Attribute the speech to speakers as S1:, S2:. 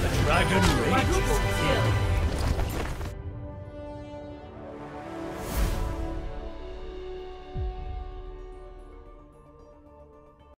S1: The dragon rages.